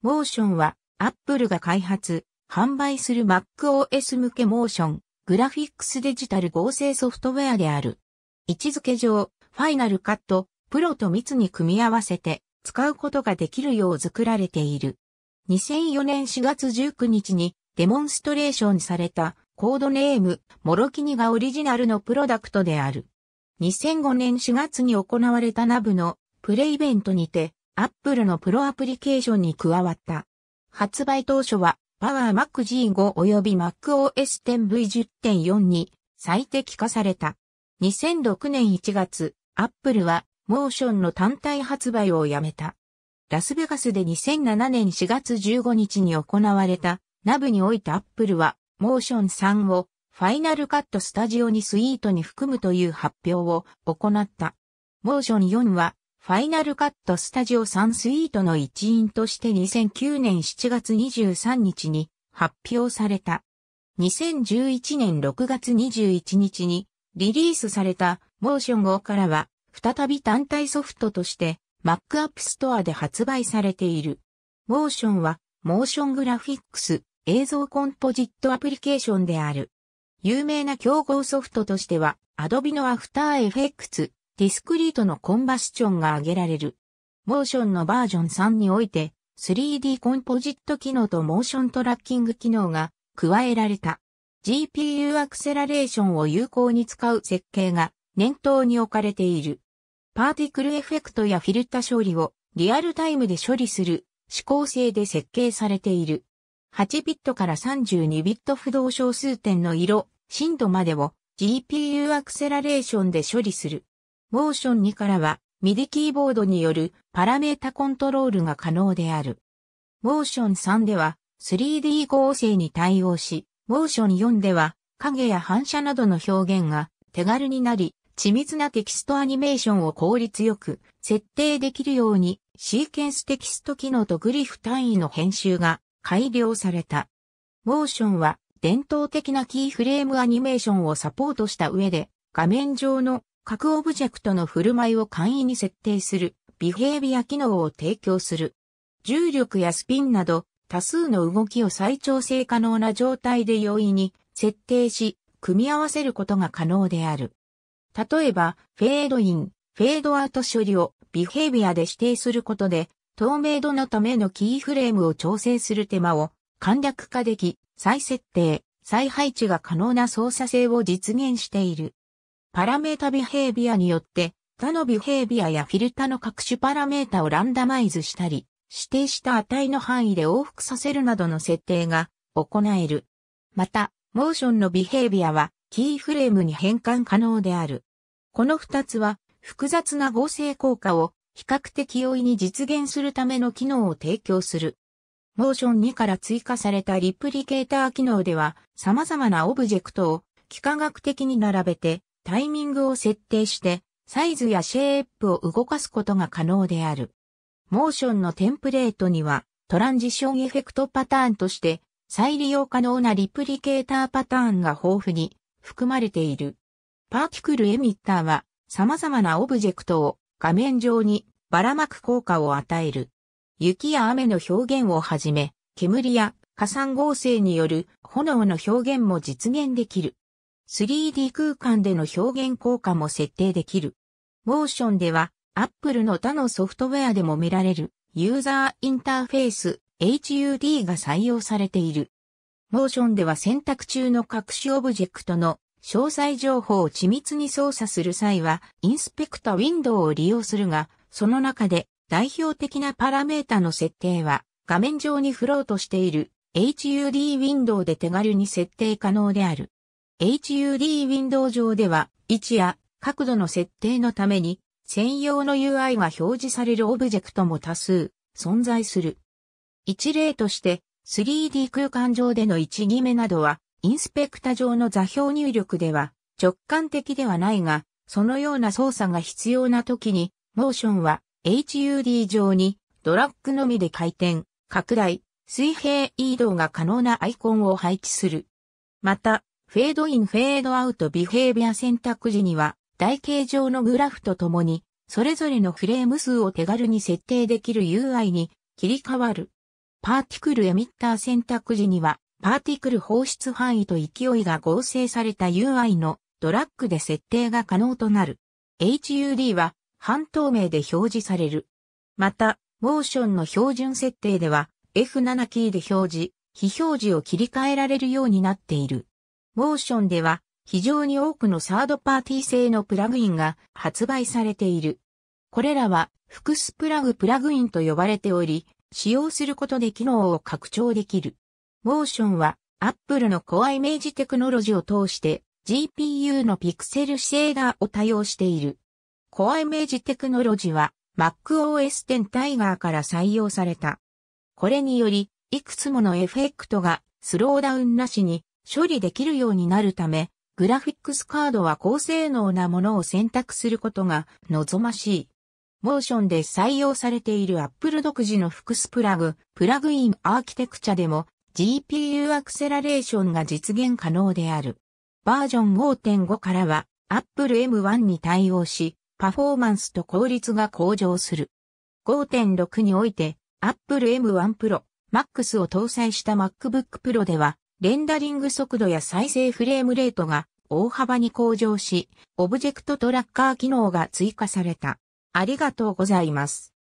モーションは Apple が開発、販売する MacOS 向けモーション、グラフィックスデジタル合成ソフトウェアである。位置づけ上、ファイナルカット、プロと密に組み合わせて使うことができるよう作られている。2004年4月19日にデモンストレーションされたコードネーム、モロキニがオリジナルのプロダクトである。2005年4月に行われたナブのプレイベントにて、アップルのプロアプリケーションに加わった。発売当初は、パワー Mac G5 及び Mac OS X v10.4 に最適化された。2006年1月、アップルは、モーションの単体発売をやめた。ラスベガスで2007年4月15日に行われた、 NAB においてアップルは、モーション3を、ファイナルカットスタジオにスイートに含むという発表を行った。モーション4は、ファイナルカットスタジオ3スイートの一員として2009年7月23日に発表された。2011年6月21日にリリースされたモーション5からは再び単体ソフトとして Mac App Store で発売されている。モーションはモーショングラフィックス映像コンポジットアプリケーションである。有名な競合ソフトとしては Adobe の After Effects ディスクリートのコンバスチョンが挙げられる。モーションのバージョン3において 3D コンポジット機能とモーショントラッキング機能が加えられた。GPU アクセラレーションを有効に使う設計が念頭に置かれている。パーティクルエフェクトやフィルタ処理をリアルタイムで処理する指向性で設計されている。8ビットから32ビット浮動小数点の色深度までを GPU アクセラレーションで処理する。モーション2からは、ミディキーボードによるパラメータコントロールが可能である。モーション3では 3D 合成に対応し、モーション4では影や反射などの表現が手軽になり、緻密なテキストアニメーションを効率よく設定できるようにシーケンステキスト機能とグリフ単位の編集が改良された。モーションは伝統的なキーフレームアニメーションをサポートした上で画面上の各オブジェクトの振る舞いを簡易に設定するビヘイビア機能を提供する。重力やスピンなど多数の動きを再調整可能な状態で容易に設定し、組み合わせることが可能である。例えば、フェードイン、フェードアウト処理をビヘイビアで指定することで、透明度のためのキーフレームを調整する手間を簡略化でき、再設定、再配置が可能な操作性を実現している。パラメータビヘイビアによって他のビヘイビアやフィルタの各種パラメータをランダマイズしたり、指定した値の範囲で往復させるなどの設定が行える。また、モーションのビヘイビアはキーフレームに変換可能である。この二つは複雑な合成効果を比較的容易に実現するための機能を提供する。モーション2から追加されたリプリケーター機能では様々なオブジェクトを幾何学的に並べてタイミングを設定して、サイズやシェイプを動かすことが可能である。モーションのテンプレートには、トランジションエフェクトパターンとして、再利用可能なリプリケーターパターンが豊富に含まれている。パーティクルエミッターは、様々なオブジェクトを画面上にばらまく効果を与える。雪や雨の表現をはじめ、煙や火山合成による炎の表現も実現できる。3D 空間での表現効果も設定できる。モーションでは、Apple の他のソフトウェアでも見られるユーザーインターフェース HUD が採用されている。モーションでは選択中の各種オブジェクトの詳細情報を緻密に操作する際は、インスペクタウィンドウを利用するが、その中で代表的なパラメータの設定は、画面上にフロートしている HUD ウィンドウで手軽に設定可能である。HUD ウィンドウ上では位置や角度の設定のために専用の UI が表示されるオブジェクトも多数存在する。一例として 3D 空間上での位置決めなどはインスペクタ上の座標入力では直感的ではないがそのような操作が必要な時にモーションは HUD 上にドラッグのみで回転、拡大、水平移動が可能なアイコンを配置する。また、フェードインフェードアウトビヘイビア選択時には、台形状のグラフとともに、それぞれのフレーム数を手軽に設定できる UI に切り替わる。パーティクルエミッター選択時には、パーティクル放出範囲と勢いが合成された UI のドラッグで設定が可能となる。HUD は半透明で表示される。また、モーションの標準設定では F7 キーで表示、非表示を切り替えられるようになっている。モーションでは非常に多くのサードパーティー製のプラグインが発売されている。これらは複数プラグプラグインと呼ばれており、使用することで機能を拡張できる。モーションは Apple の Core イメージテクノロジーを通して GPU のピクセルシェーダーを多用している。Core イメージテクノロジーは MacOS X Tiger から採用された。これにより、いくつものエフェクトがスローダウンなしに処理できるようになるため、グラフィックスカードは高性能なものを選択することが望ましい。モーションで採用されている Apple 独自の複数プラグ、プラグインアーキテクチャでも GPU アクセラレーションが実現可能である。バージョン5.5からは Apple M1 に対応し、パフォーマンスと効率が向上する。5.6において Apple M1 Pro Max を搭載した MacBook Pro ではレンダリング速度や再生フレームレートが大幅に向上し、オブジェクトトラッカー機能が追加された。ありがとうございます。